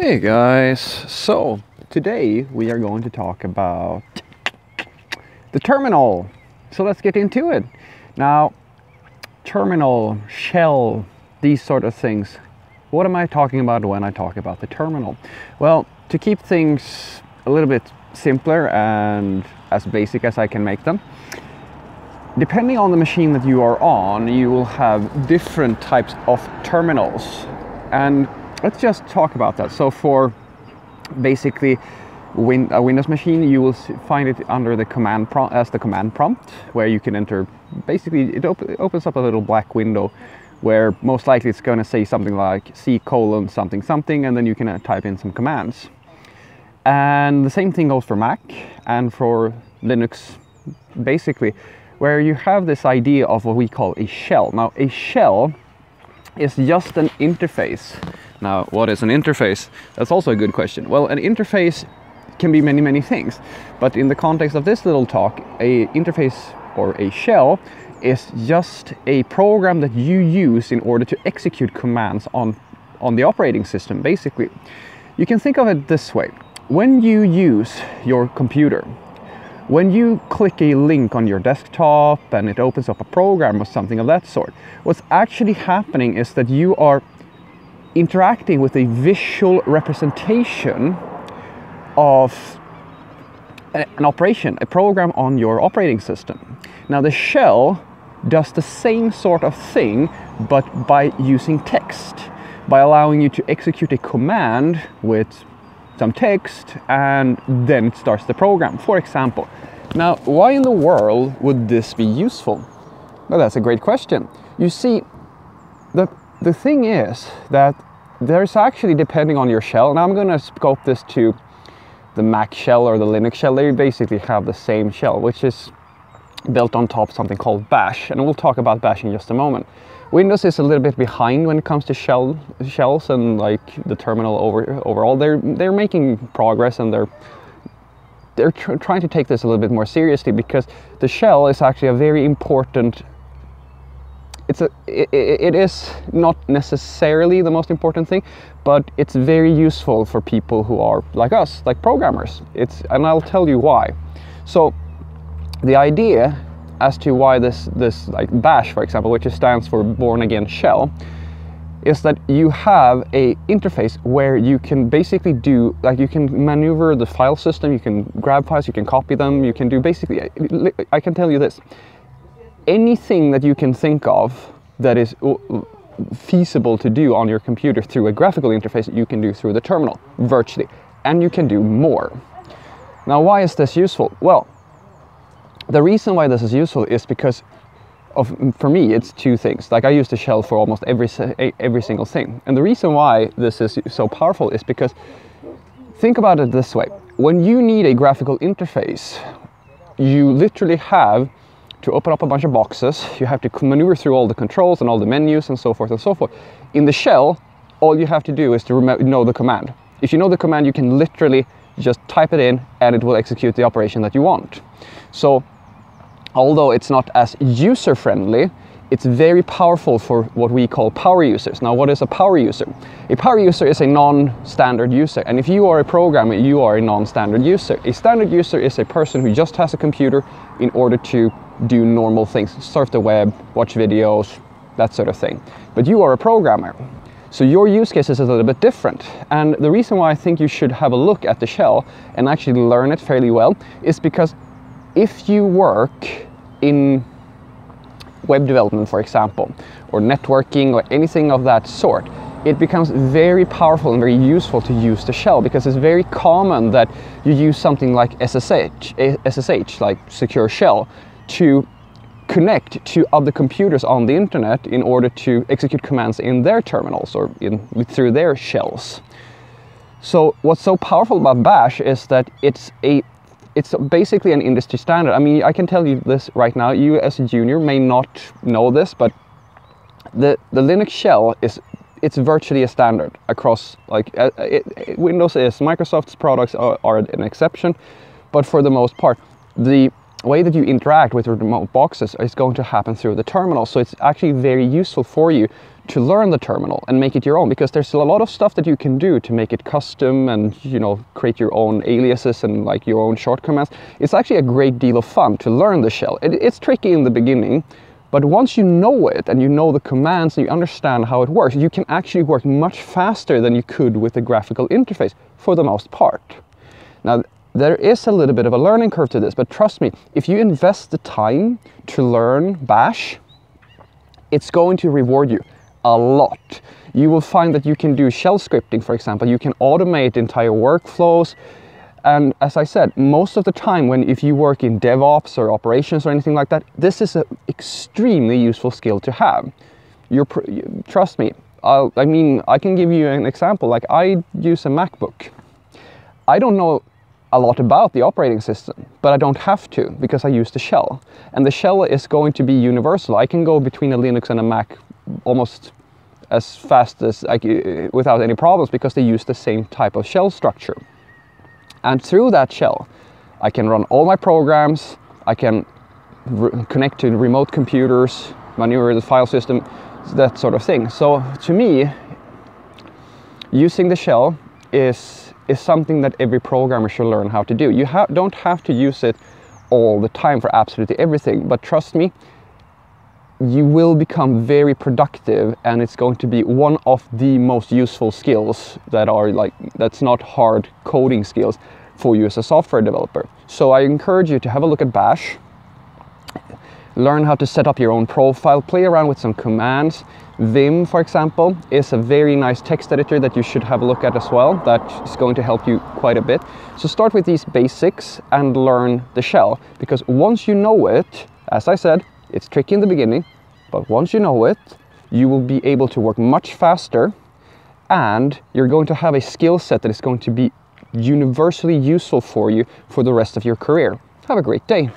Hey guys, so today we are going to talk about the terminal. So let's get into it. Now, terminal, shell, these sort of things. What am I talking about when I talk about the terminal? Well, to keep things a little bit simpler and as basic as I can make them, depending on the machine that you are on, you will have different types of terminals. And let's just talk about that. So for basically win a Windows machine, you will find it under the command prompt as the command prompt, where you can enter. Basically, it, op opens up a little black window, where most likely it's going to say something like C colon something something, and then you can uh, type in some commands. And the same thing goes for Mac and for Linux, basically, where you have this idea of what we call a shell. Now, a shell is just an interface now, what is an interface? That's also a good question. Well, an interface can be many, many things. But in the context of this little talk, a interface or a shell is just a program that you use in order to execute commands on, on the operating system, basically. You can think of it this way. When you use your computer, when you click a link on your desktop and it opens up a program or something of that sort, what's actually happening is that you are interacting with a visual representation of an operation, a program on your operating system. Now the shell does the same sort of thing, but by using text, by allowing you to execute a command with some text and then it starts the program, for example. Now, why in the world would this be useful? Well, that's a great question. You see, the the thing is that there's actually, depending on your shell, and I'm going to scope this to the Mac shell or the Linux shell, they basically have the same shell, which is built on top of something called Bash, and we'll talk about Bash in just a moment. Windows is a little bit behind when it comes to shell shells and like the terminal over, overall. They're they're making progress and they're they're tr trying to take this a little bit more seriously because the shell is actually a very important it's a it, it is not necessarily the most important thing but it's very useful for people who are like us like programmers. It's and i'll tell you why. So the idea as to why this this like bash for example which stands for Bourne again shell is that you have a interface where you can basically do like you can maneuver the file system you can grab files you can copy them you can do basically i can tell you this anything that you can think of that is feasible to do on your computer through a graphical interface, you can do through the terminal, virtually. And you can do more. Now, why is this useful? Well, the reason why this is useful is because of, mm, for me, it's two things. Like I use the shell for almost every, every single thing. And the reason why this is so powerful is because think about it this way. When you need a graphical interface, you literally have to open up a bunch of boxes, you have to maneuver through all the controls and all the menus and so forth and so forth. In the shell, all you have to do is to know the command. If you know the command, you can literally just type it in and it will execute the operation that you want. So, although it's not as user-friendly, it's very powerful for what we call power users. Now, what is a power user? A power user is a non-standard user. And if you are a programmer, you are a non-standard user. A standard user is a person who just has a computer in order to do normal things, surf the web, watch videos, that sort of thing. But you are a programmer. So your use case is a little bit different. And the reason why I think you should have a look at the shell and actually learn it fairly well is because if you work in web development, for example, or networking or anything of that sort, it becomes very powerful and very useful to use the shell because it's very common that you use something like SSH, SSH like secure shell, to connect to other computers on the internet in order to execute commands in their terminals or in, through their shells. So what's so powerful about Bash is that it's a it's basically an industry standard. I mean, I can tell you this right now. You as a junior may not know this, but the the Linux shell is it's virtually a standard across like uh, it, it, Windows is Microsoft's products are, are an exception, but for the most part, the way that you interact with remote boxes is going to happen through the terminal. So it's actually very useful for you to learn the terminal and make it your own because there's a lot of stuff that you can do to make it custom and you know create your own aliases and like your own short commands. It's actually a great deal of fun to learn the shell. It, it's tricky in the beginning, but once you know it and you know the commands and you understand how it works, you can actually work much faster than you could with the graphical interface for the most part. Now, there is a little bit of a learning curve to this, but trust me, if you invest the time to learn Bash, it's going to reward you a lot. You will find that you can do shell scripting, for example. You can automate entire workflows. And as I said, most of the time when if you work in DevOps or operations or anything like that, this is an extremely useful skill to have. You're, trust me, I'll, I mean, I can give you an example. Like I use a MacBook. I don't know a lot about the operating system, but I don't have to because I use the shell. And the shell is going to be universal. I can go between a Linux and a Mac almost as fast as I, uh, without any problems because they use the same type of shell structure. And through that shell, I can run all my programs, I can connect to remote computers, maneuver the file system, that sort of thing. So to me, using the shell is, is something that every programmer should learn how to do. You ha don't have to use it all the time for absolutely everything, but trust me, you will become very productive and it's going to be one of the most useful skills that are like that's not hard coding skills for you as a software developer so i encourage you to have a look at bash learn how to set up your own profile play around with some commands vim for example is a very nice text editor that you should have a look at as well that is going to help you quite a bit so start with these basics and learn the shell because once you know it as i said it's tricky in the beginning, but once you know it, you will be able to work much faster and you're going to have a skill set that is going to be universally useful for you for the rest of your career. Have a great day.